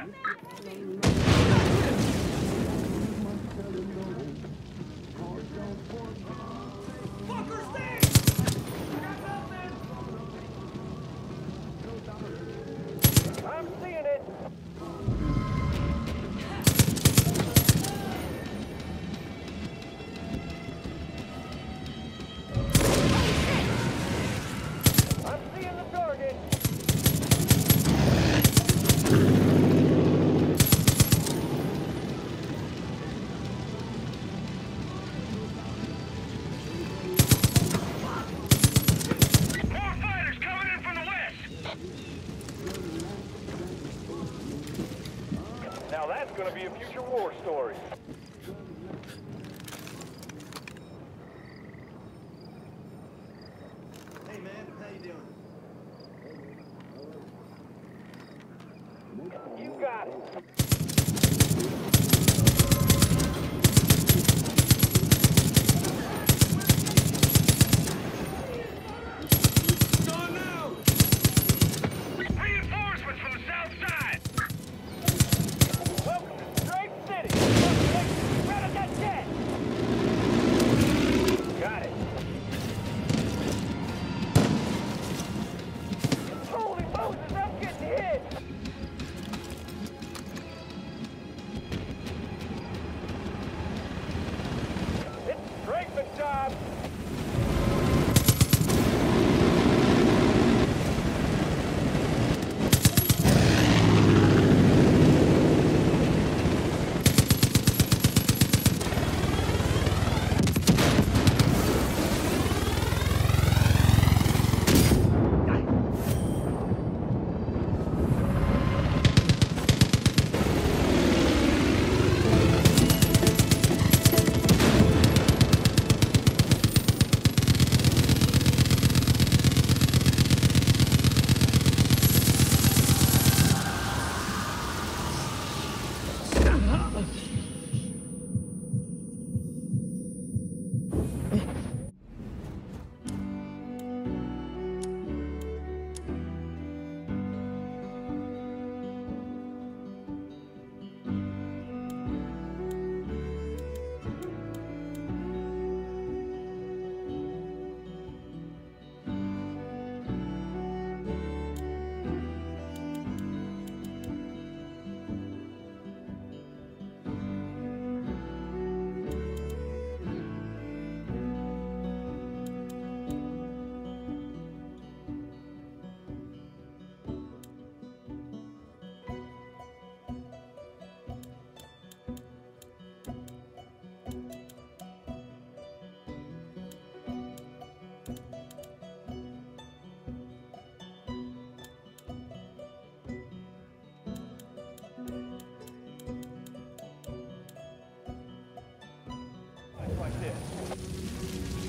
yan. Gonna be a future war story. Hey man, how you doing? You got it. like this.